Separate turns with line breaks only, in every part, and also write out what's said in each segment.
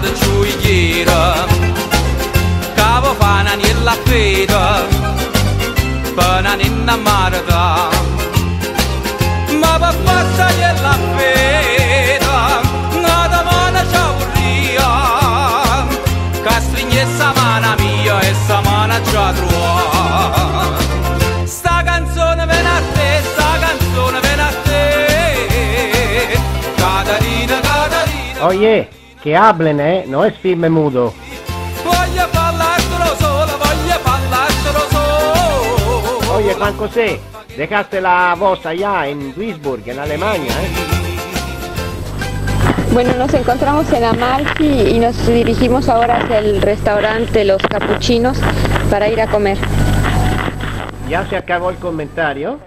se forgia, si imparato gioiera, cavo fa una nella fede, per una innamorata, ma per forza della fede, nata mano c'è ria, che stringe sa mano mia e sa mano già trova. Sta canzone viene a te, sta canzone viene a te, Catarina, Catarina.
Oye, que hablen, ¿eh? No es filme mudo. Oye, Juan José, dejaste la voz allá en Duisburg, en Alemania, ¿eh?
Bueno, nos encontramos en Amalfi y nos dirigimos ahora hacia el restaurante Los Capuchinos para ir a comer.
Ya se acabó el comentario.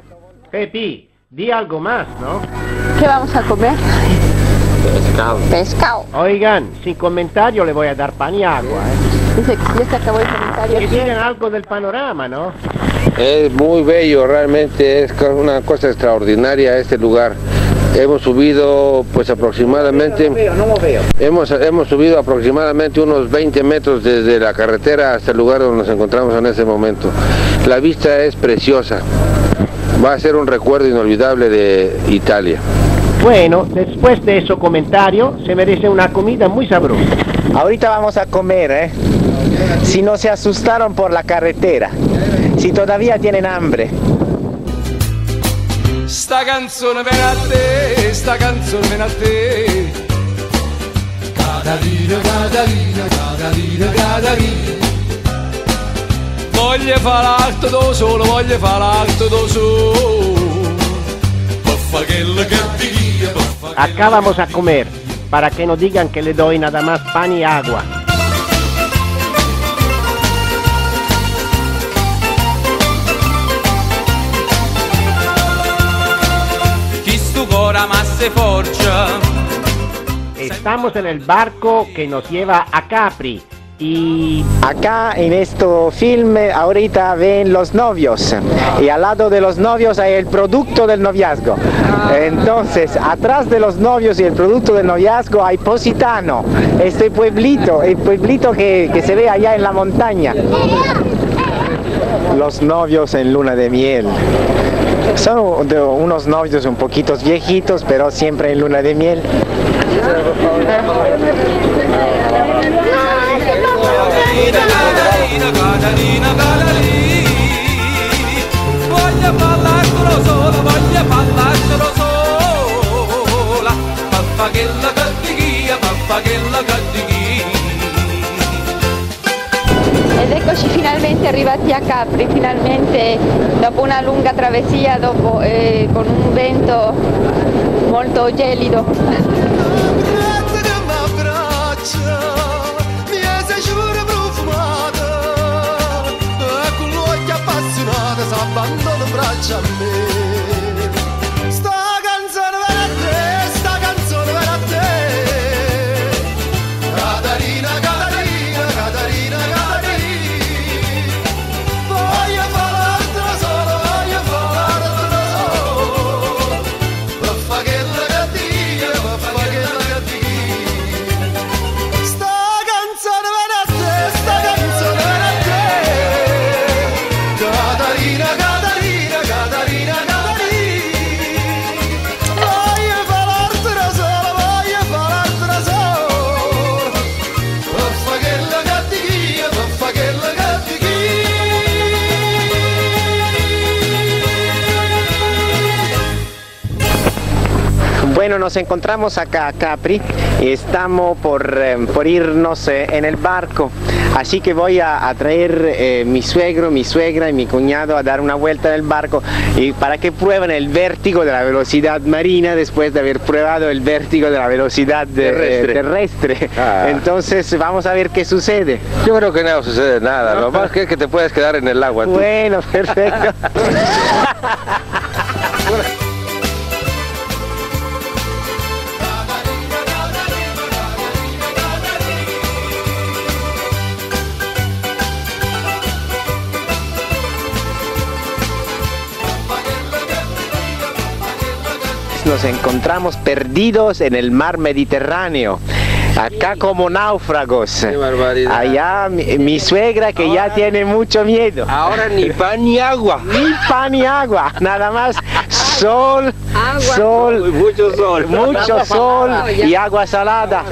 Pepi, di algo más, ¿no?
¿Qué vamos a comer?
Pescado.
Pescado.
Oigan, sin comentario le voy a dar pan y agua, ¿eh?
Dice que ya se acabó el comentario.
Que digan algo del panorama, ¿no?
Es muy bello, realmente es una cosa extraordinaria este lugar. Hemos subido pues aproximadamente
no lo veo.
hemos, hemos subido aproximadamente unos 20 metros desde la carretera hasta el lugar donde nos encontramos en ese momento. La vista es preciosa. Va a ser un recuerdo inolvidable de Italia.
Bueno, después de ese comentario, se merece una comida muy sabrosa.
Ahorita vamos a comer, ¿eh? Si no se asustaron por la carretera, si todavía tienen hambre.
Sta canzone viene a te, sta canzone viene a te. Catarina, Catarina, Catarina, Catarina. Voglio fare l'alto da solo, voglio fare l'alto da solo. Puffa che che
Acá vamos a comer, para que no digan que le doy nada más pan y agua. Estamos en el barco que nos lleva a Capri y
Acá en este film ahorita ven los novios y al lado de los novios hay el producto del noviazgo. Entonces, atrás de los novios y el producto del noviazgo hay Positano, este pueblito, el pueblito que, que se ve allá en la montaña. Los novios en luna de miel. Son de unos novios un poquito viejitos, pero siempre en luna de miel.
Catarina, Catarina, Catarina, Catarina. Voglio parlartelo solo, voglio parlartelo sola. Pappa che la cattiveria, pappa che la cattiveria.
Ed eccoci finalmente arrivati a Capri, finalmente dopo una lunga travessia, dopo, eh, con un vento molto gelido.
Abbandona in braccio a me.
Bueno, nos encontramos acá a Capri y estamos por, eh, por irnos eh, en el barco. Así que voy a, a traer eh, mi suegro, mi suegra y mi cuñado a dar una vuelta en el barco y para que prueben el vértigo de la velocidad marina después de haber probado el vértigo de la velocidad
Terrestre.
terrestre.
Ah.
Entonces vamos a ver qué sucede.
Yo creo que no sucede nada, lo más que es que te puedes quedar en el agua. tú.
Bueno, perfecto. nos encontramos perdidos en el mar Mediterráneo. Acá como náufragos.
Qué barbaridad.
Allá mi, mi suegra que ya tiene mucho miedo.
Ahora ni pan ni agua.
Ni pan ni agua, nada más sol, sol,
Mucho sol.
mucho sol y agua salada.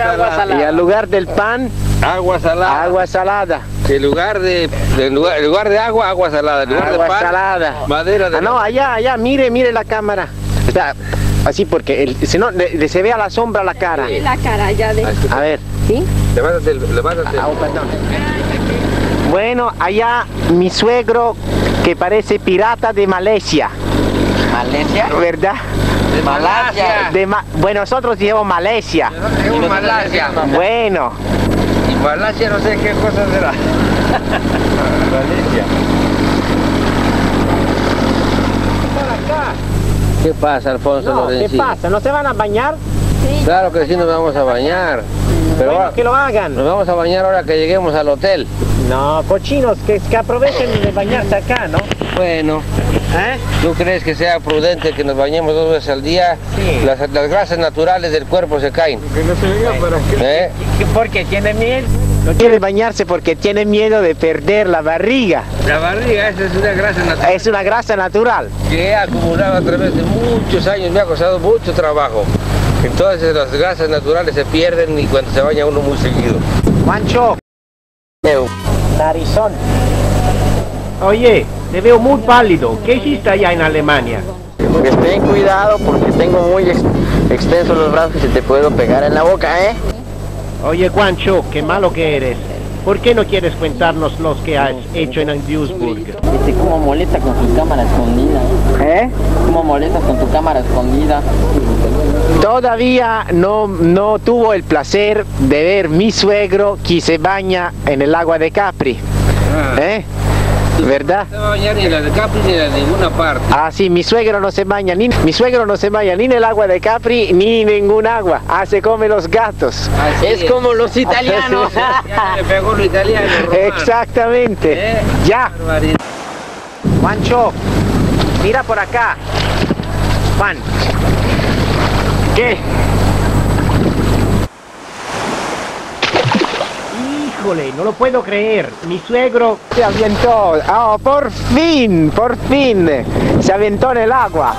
Y al lugar del pan,
Agua salada.
agua salada.
En lugar de, en lugar, de agua, agua salada. En lugar
Agua
de pan,
salada.
madera de
Ah, no, allá, allá, mire, mire la cámara. Así porque el- si no, le- le se ve a la sombra la cara.
La cara ya de...
A ver,
¿Sí?
Levántate, el- levántate.
ah, oh, perdón. Bueno, allá mi suegro que parece pirata de Malasia,
Malesia.
¿verdad?
De
Malasia.
De Ma- bueno, nosotros decimos Malasia.
En Malasia.
Bueno,
Y Malasia no sé qué cosa será. Malasia. ¿Qué pasa, Alfonso
no, ¿qué pasa? ¿No se van a bañar?
Claro que sí nos vamos a bañar. Pero
Bueno,
ahora-
que lo hagan.
nos vamos a bañar ahora que lleguemos al hotel.
No, cochinos, que, que aprovechen de bañarse acá, ¿no?
Bueno,
¿Eh?
¿tú crees que sea prudente que nos bañemos dos veces al día?
Sí.
Las, las grasas naturales del cuerpo se caen. ¿Eh?
Porque tiene miedo. No quiere bañarse porque tiene miedo de perder la barriga.
La barriga, esa es una grasa natural
Es una grasa natural.
que he acumulado a través de muchos años, me ha costado mucho trabajo. Entonces las grasas naturales se pierden y cuando se baña uno muy seguido.
Juancho. Narizón.
Oye, te veo muy pálido. ¿Qué hiciste allá en Alemania?
Que ten cuidado porque tengo muy ex- extensos los brazos y te puedo pegar en la boca, ¿eh?
Oye, Juancho, qué malo que eres. ¿Por qué no quieres contarnos los que has hecho en Duisburg?
Viste cómo molesta con tu cámara escondida, ¿eh?
¿Eh?
Cómo molestas con tu cámara escondida.
Todavía no, no tuvo el placer de ver mi suegro que se baña en el agua de Capri. ¿Eh? ¿Verdad?
No se va a bañar ni la de Capri ni la de ninguna parte.
Ah, sí, mi suegro no se baña, ni, mi suegro no se baña ni en el agua de Capri ni ningún agua. Ah, se come los gatos.
Es como los italianos.
Ya le pegó lo italiano. Román.
Exactamente.
¿Eh?
Ya,
Barbaridad.
Juancho, mira por acá. Juan. ¿Qué?
Híjole, no lo puedo creer. Mi suegro...
Se aventó. Oh, por fin, por fin. Se aventó en el agua.